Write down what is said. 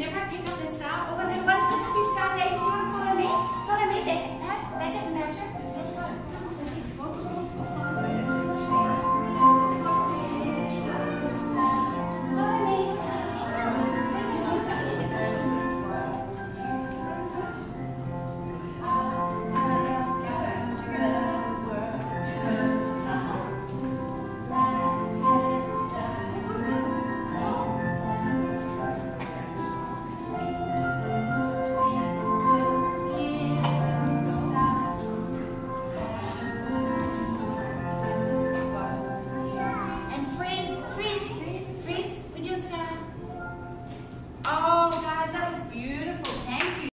never pick up the star